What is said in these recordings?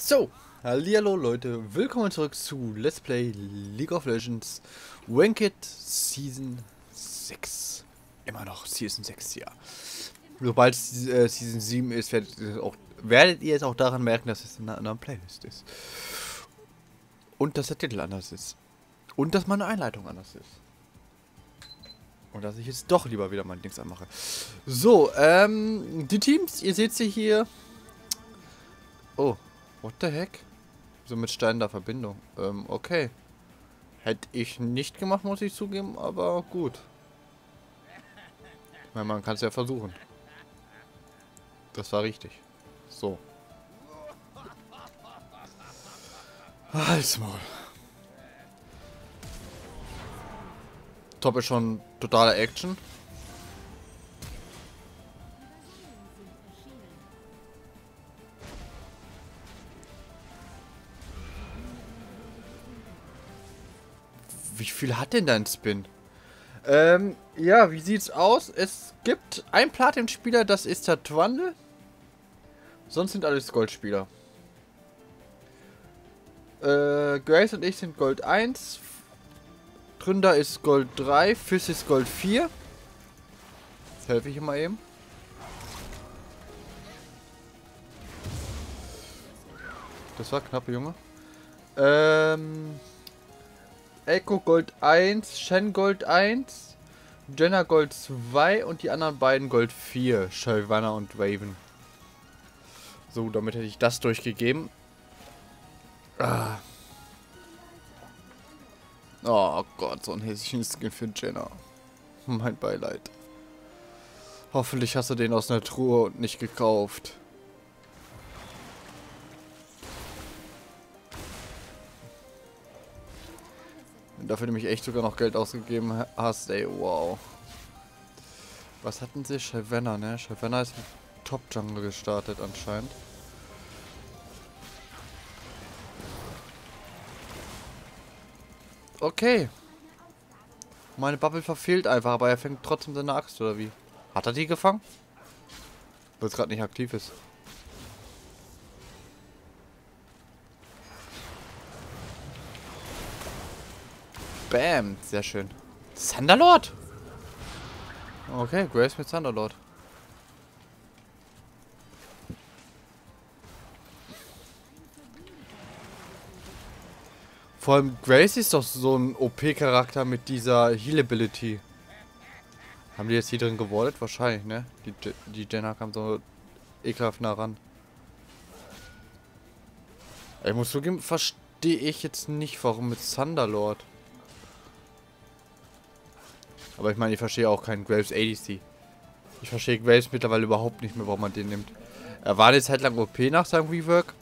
So, hallo Leute, willkommen zurück zu Let's Play League of Legends Ranked Season 6. Immer noch Season 6, ja. Sobald es äh, Season 7 ist, werdet ihr, auch, werdet ihr es auch daran merken, dass es in einer anderen Playlist ist. Und dass der Titel anders ist. Und dass meine Einleitung anders ist. Und dass ich jetzt doch lieber wieder mein Dings anmache. So, ähm, die Teams, ihr seht sie hier. Oh, what the heck? So mit steigender Verbindung. Ähm, okay. Hätte ich nicht gemacht, muss ich zugeben, aber gut. Meine, man kann es ja versuchen. Das war richtig. So. Halt's mal. Top ist schon totale Action. Viel hat denn dein Spin? Ähm, ja, wie sieht's aus? Es gibt einen Platin-Spieler, das ist der Twandle. Sonst sind alles Goldspieler. Äh, Grace und ich sind Gold 1. Tründer ist Gold 3. Fiss ist Gold 4. Das helfe ich mal eben. Das war knapp, Junge. Ähm... Echo Gold 1, Shen Gold 1, Jenna Gold 2 und die anderen beiden Gold 4, Shyvana und Raven. So, damit hätte ich das durchgegeben. Ah. Oh Gott, so ein hässlichen Skin für Jenna. Mein Beileid. Hoffentlich hast du den aus einer Truhe und nicht gekauft. Dafür nämlich echt sogar noch Geld ausgegeben hast, ey, wow. Was hatten sie? Shyvana, ne? Shyvana ist mit Top Jungle gestartet anscheinend. Okay. Meine Bubble verfehlt einfach, aber er fängt trotzdem seine Axt, oder wie? Hat er die gefangen? Weil es gerade nicht aktiv ist. Bam, sehr schön. Thunderlord? Okay, Grace mit Thunderlord. Vor allem Grace ist doch so ein OP-Charakter mit dieser Heal-Ability. Haben die jetzt hier drin gewollt? Wahrscheinlich, ne? Die, die Jenna kam so ekelhaft nah ran. Ich muss zugeben, verstehe ich jetzt nicht, warum mit Thunderlord. Aber ich meine, ich verstehe auch keinen Graves ADC. Ich verstehe Graves mittlerweile überhaupt nicht mehr, warum man den nimmt. Er war eine Zeit lang OP nach seinem Rework.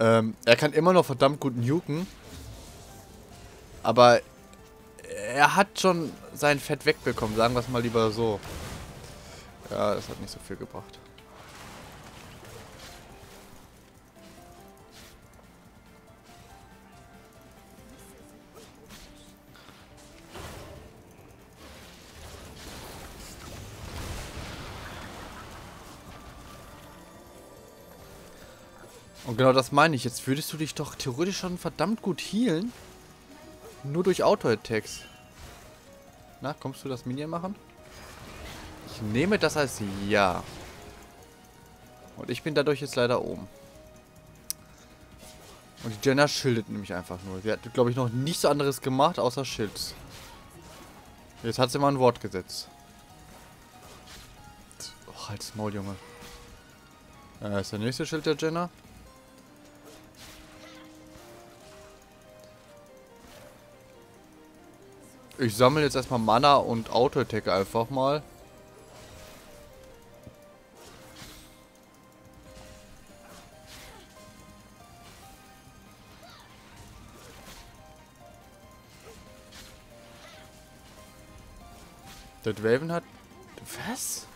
Ähm, er kann immer noch verdammt gut nuken. Aber er hat schon sein Fett wegbekommen, sagen wir es mal lieber so. Ja, das hat nicht so viel gebracht. Und genau das meine ich. Jetzt würdest du dich doch theoretisch schon verdammt gut healen. Nur durch Auto-Attacks. Na, kommst du das Minion machen? Ich nehme das als Ja. Und ich bin dadurch jetzt leider oben. Und die Jenna schildet nämlich einfach nur. Sie hat, glaube ich, noch nichts anderes gemacht, außer Schild. Jetzt hat sie mal ein Wort gesetzt. Oh, halt's Maul, Junge. Äh, ist der nächste Schild der Jenna. Ich sammle jetzt erstmal Mana und Auto-Attack einfach mal. Der Draven hat... Was?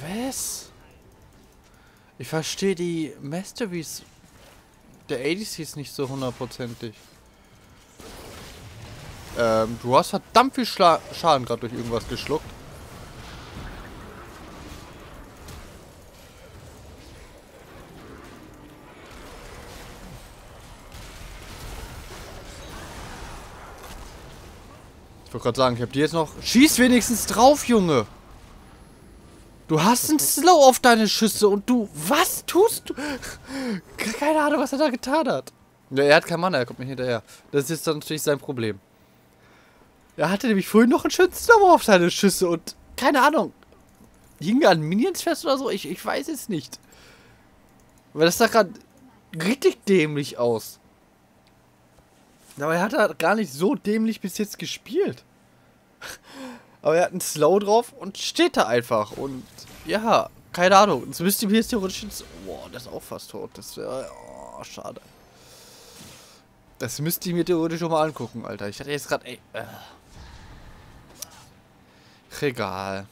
Was? Ich verstehe die Masteries der ADCs nicht so hundertprozentig. Ähm, du hast verdammt viel Schla Schaden gerade durch irgendwas geschluckt. Ich wollte gerade sagen, ich habe die jetzt noch... Schieß wenigstens drauf, Junge! Du hast einen Slow auf deine Schüsse und du... Was tust du? Keine Ahnung, was er da getan hat. Ja, er hat keinen Mann, er kommt nicht hinterher. Das ist dann natürlich sein Problem. Er hatte nämlich vorhin noch einen schönen Slow auf seine Schüsse und... Keine Ahnung. Hing an Minions fest oder so? Ich, ich weiß es nicht. Weil das sah gerade richtig dämlich aus. Dabei hat er gar nicht so dämlich bis jetzt gespielt. Aber er hat einen Slow drauf und steht da einfach. Und ja, keine Ahnung. Jetzt müsste ihm jetzt theoretisch... Ins Boah, der ist auch fast tot. Das wäre... Oh, schade. Das müsste ich mir theoretisch schon mal angucken, Alter. Ich hatte jetzt gerade... Äh. Regal.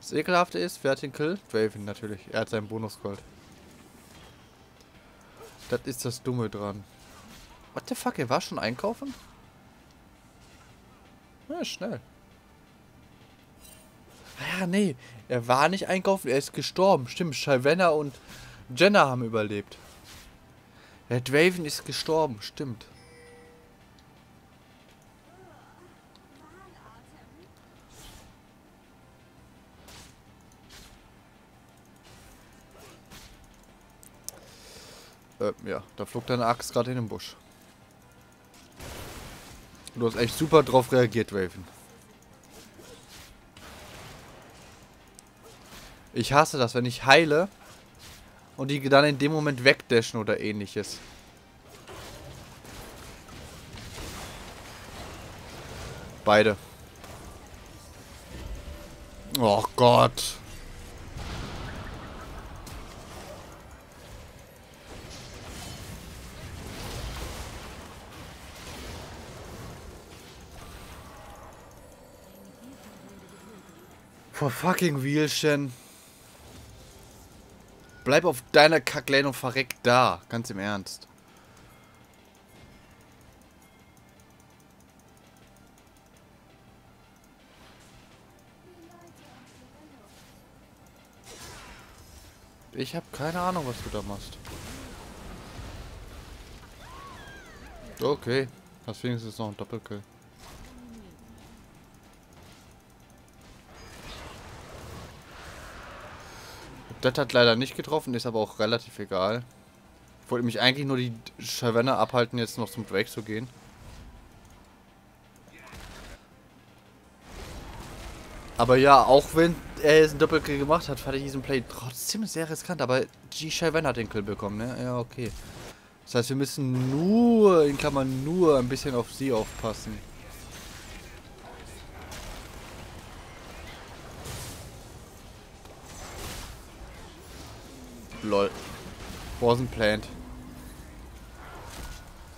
Das Ekelhafte ist, wer hat den Kill? Draven natürlich. Er hat seinen Bonusgold. Das ist das Dumme dran. What the fuck, er war schon einkaufen? Ja, schnell. Ja, nee. Er war nicht einkaufen, er ist gestorben. Stimmt, Shyvana und Jenna haben überlebt. Der Draven ist gestorben, stimmt. Äh, ja, da flog deine Axt gerade in den Busch. Du hast echt super drauf reagiert, Raven. Ich hasse das, wenn ich heile und die dann in dem Moment wegdashen oder ähnliches. Beide. Oh Gott. Vor fucking Wheelchen. Bleib auf deiner Kacklane und verreck da. Ganz im Ernst. Ich habe keine Ahnung, was du da machst. Okay. Hast wenigstens noch ein Doppelkill. Das hat leider nicht getroffen, ist aber auch relativ egal. Ich wollte mich eigentlich nur die Shyvana abhalten, jetzt noch zum Drake zu gehen. Aber ja, auch wenn er jetzt einen Doppelkill gemacht hat, fand ich diesen Play trotzdem sehr riskant. Aber die Shyvana hat den Kill bekommen, ne? Ja, okay. Das heißt, wir müssen nur, in Klammern nur, ein bisschen auf sie aufpassen. Lol. Wasn't planned.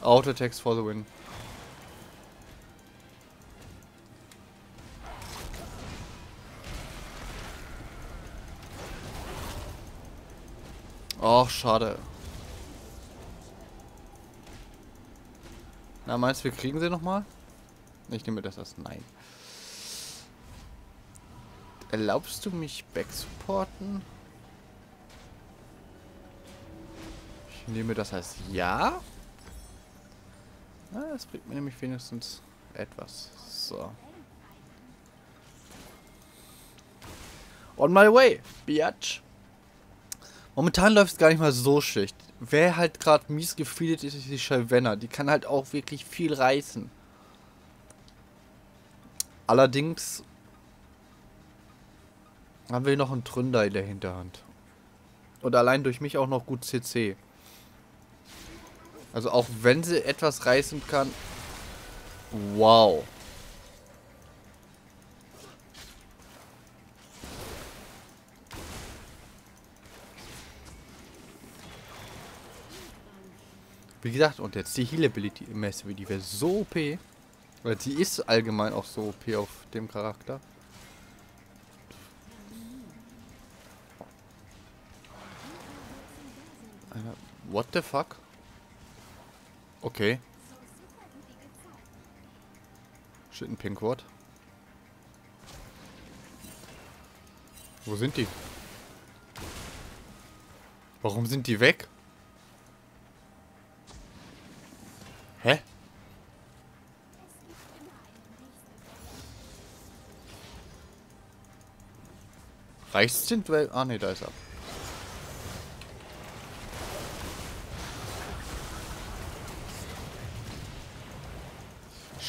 Auto text for the win. Ach, schade. Na, meinst du, wir kriegen sie nochmal? Ich nehme das als Nein. Erlaubst du mich backsupporten? Ich nehme das als Ja. Na, das bringt mir nämlich wenigstens etwas. So. On my way, biatch. Momentan läuft es gar nicht mal so schlecht. Wer halt gerade mies gefeedet ist, ist die Shyvana. Die kann halt auch wirklich viel reißen. Allerdings haben wir noch einen Tründer in der Hinterhand. Und allein durch mich auch noch gut CC. Also auch wenn sie etwas reißen kann. Wow. Wie gesagt, und jetzt die Healability Massive, die wäre so OP. Weil sie ist allgemein auch so OP auf dem Charakter. What the fuck? Okay. Shit, ein Pinkwort. Wo sind die? Warum sind die weg? Hä? Reicht's denn? Ah ne, da ist er.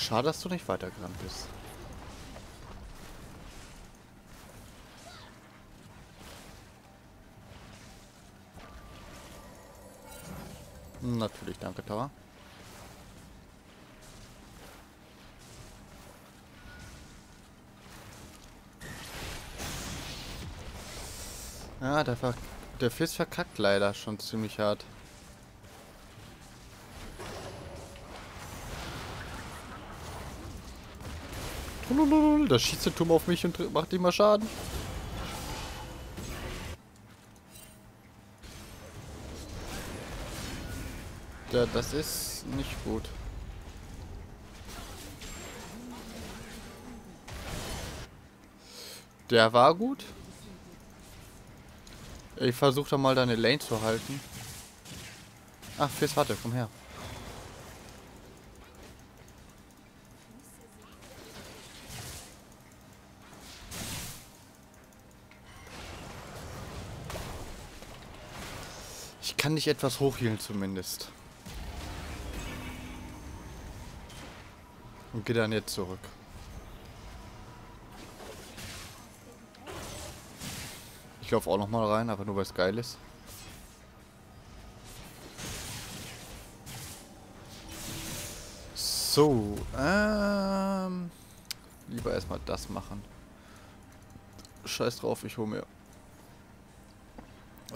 Schade, dass du nicht weitergerannt bist. Natürlich, danke, Tower. Ja, der, Ver der Fizz verkackt leider schon ziemlich hart. Da schießt der Turm auf mich und macht immer Schaden. Ja, das ist nicht gut. Der war gut. Ich versuche da mal deine Lane zu halten. Ach, Fizz, warte, komm her. Kann dich etwas hochhielen zumindest. Und geh dann jetzt zurück. Ich laufe auch noch mal rein, aber nur weil es geil ist. So, ähm, lieber erstmal das machen. Scheiß drauf, ich hole mir.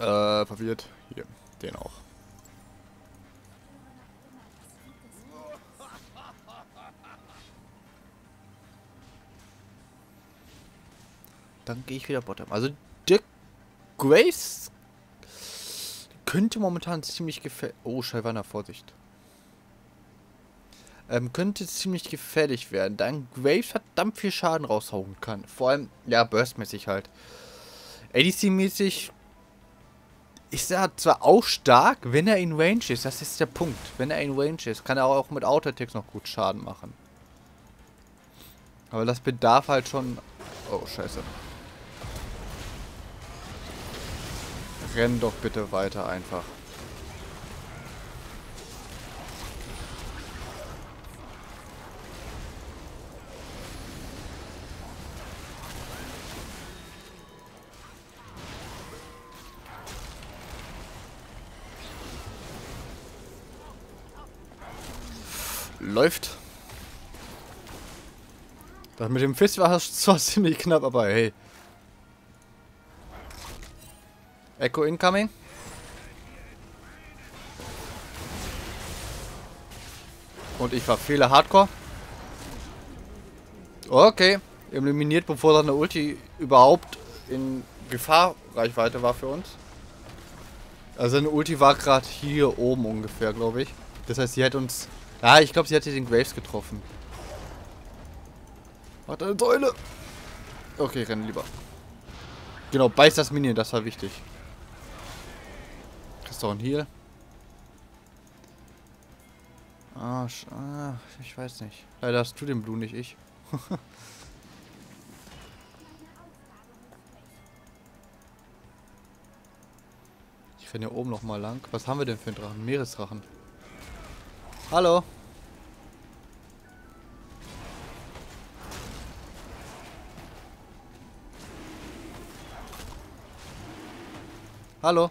Äh, verwirrt. Hier, den auch. Dann gehe ich wieder Bottom. Also Dirk Graves könnte momentan ziemlich gefährlich... Oh, Shyvana, Vorsicht. Ähm, könnte ziemlich gefährlich werden, da ein Graves verdammt viel Schaden raushauen kann. Vor allem, ja, burstmäßig halt. ADC-mäßig ist er zwar auch stark, wenn er in Range ist. Das ist der Punkt. Wenn er in Range ist, kann er auch mit Auto-Attacks noch gut Schaden machen. Aber das bedarf halt schon... Oh, scheiße. renn doch bitte weiter einfach. Läuft. Das mit dem Fist war zwar ziemlich knapp, aber hey. Echo incoming. Und ich war Fehler Hardcore. Okay. Eliminiert, bevor seine Ulti überhaupt in Gefahrreichweite war für uns. Also seine Ulti war gerade hier oben ungefähr, glaube ich. Das heißt, sie hätte uns... Ja, ich glaube, sie hätte den Graves getroffen. Hat eine Säule. Okay, renn lieber. Genau, beißt das Minion, das war wichtig doch ein Heal. Ah, ah, ich weiß nicht. Leider hast du den Blue, nicht ich. ich renne hier oben noch mal lang. Was haben wir denn für einen Drachen? Meeresdrachen. Hallo. Hallo.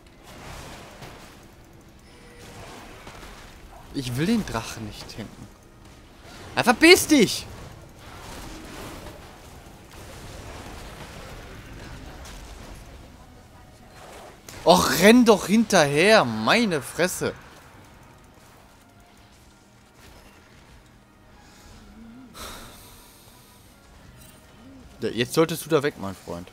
Ich will den Drachen nicht tanken. Ja, verpiss dich! Och, renn doch hinterher, meine Fresse. Jetzt solltest du da weg, mein Freund.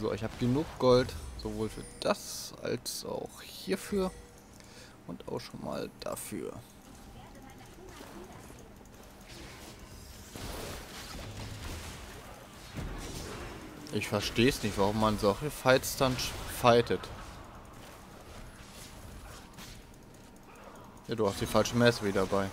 So, ich habe genug Gold, sowohl für das als auch hierfür und auch schon mal dafür. Ich verstehe es nicht, warum man solche Fights dann fightet. Ja, du hast die falsche Messe wieder dabei.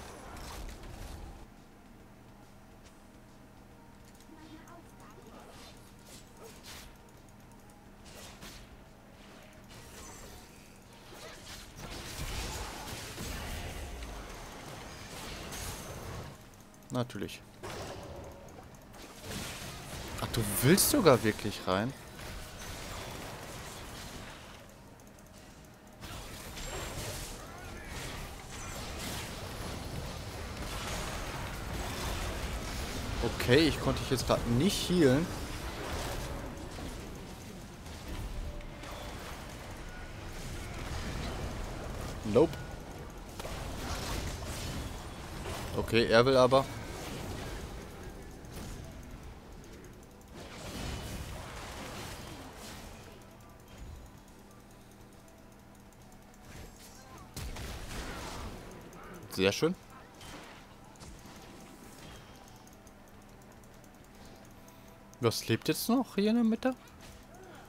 Natürlich. Du willst sogar wirklich rein? Okay, ich konnte dich jetzt gerade nicht healen. Nope. Okay, er will aber. Sehr schön. Was lebt jetzt noch hier in der Mitte?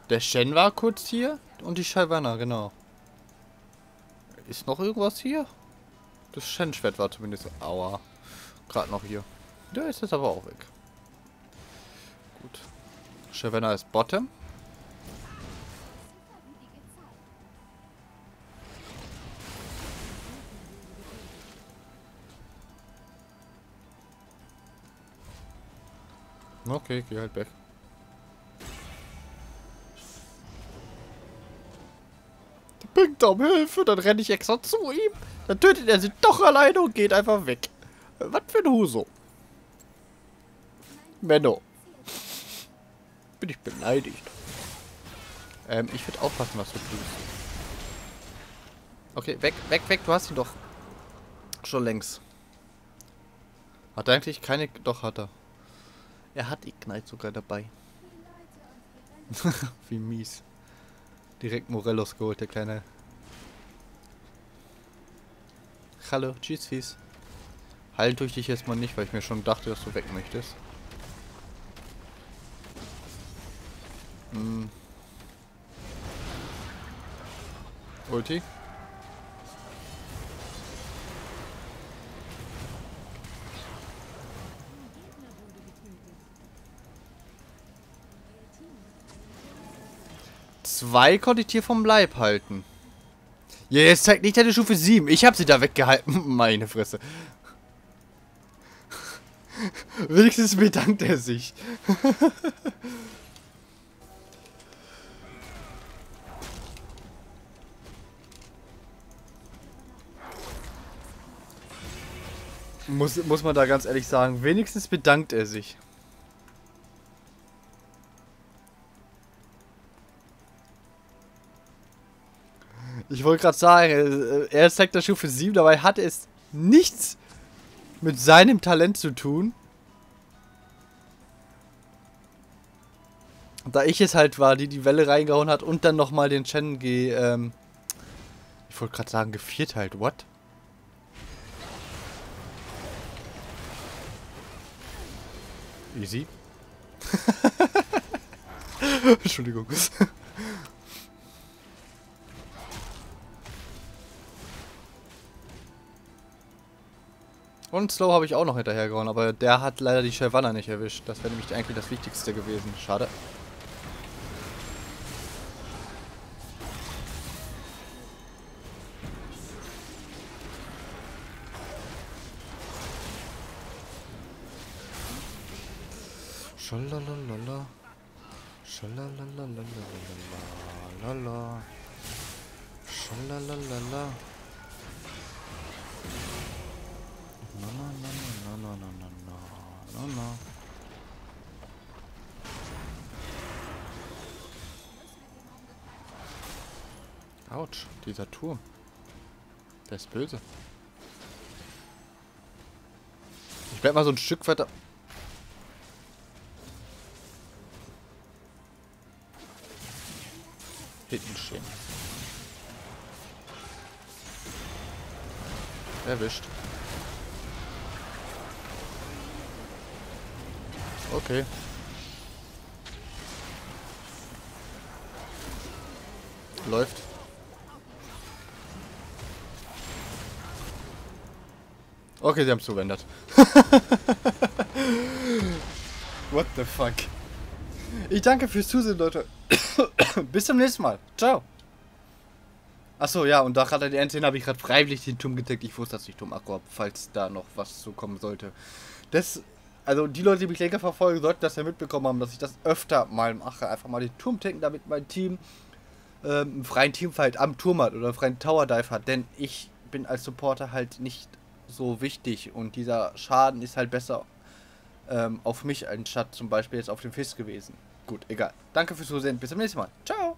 Der Shen war kurz hier und die Shyvana, genau. Ist noch irgendwas hier? Das Shen-Schwert war zumindest... Aua. Gerade noch hier. Der ist jetzt aber auch weg. Gut. Shyvana ist Bottom. Okay, geh halt weg. Der Pinkt um Hilfe, dann renne ich extra zu ihm. Dann tötet er sie doch alleine und geht einfach weg. Was für ein Huso. Menno. Bin ich beleidigt. Ähm, ich würde aufpassen, was du tust. Okay, weg, weg, weg. Du hast ihn doch. Schon längst. Hat er eigentlich keine... Doch, hat er. Er hat Ignite sogar dabei. Wie mies. Direkt Morellos geholt, der kleine. Hallo, tschüss, fies. Heilen tue ich dich jetzt mal nicht, weil ich mir schon dachte, dass du weg möchtest. Hm. Ulti? Zwei konnte ich dir vom Leib halten. Ja, jetzt zeigt nicht deine Stufe 7. Ich habe sie da weggehalten. Meine Fresse. Wenigstens bedankt er sich. muss, muss man da ganz ehrlich sagen. Wenigstens bedankt er sich. Ich wollte gerade sagen, äh, er ist Sektor Stufe 7, dabei hat es nichts mit seinem Talent zu tun. Da ich es halt war, die die Welle reingehauen hat und dann nochmal den Chen ge... Ähm, ich wollte gerade sagen, gevierteilt. What? Easy. Entschuldigung. Und Slow habe ich auch noch hinterhergehauen, aber der hat leider die Shyvana nicht erwischt. Das wäre nämlich eigentlich das Wichtigste gewesen. Schade. Autsch, dieser Turm. Der ist böse. Ich bleib mal so ein Stück weiter... Hinten stehen. Erwischt. Okay. Läuft. Okay, sie haben es zuwendet. What the fuck? Ich danke fürs Zusehen, Leute. Bis zum nächsten Mal. Ciao. Achso, ja, und da gerade die Endszene habe ich gerade freiwillig den Turm gedeckt. Ich wusste, dass ich Turm Akku habe, falls da noch was zu kommen sollte. Das, also die Leute, die mich länger verfolgen, sollten das ja mitbekommen haben, dass ich das öfter mal mache. Einfach mal den Turm tanken, damit mein Team ähm, einen freien Teamfight am Turm hat oder einen freien Tower Dive hat. Denn ich bin als Supporter halt nicht so wichtig und dieser Schaden ist halt besser ähm, auf mich anstatt zum Beispiel jetzt auf den Fisch gewesen. Gut, egal. Danke fürs Zusehen. Bis zum nächsten Mal. Ciao.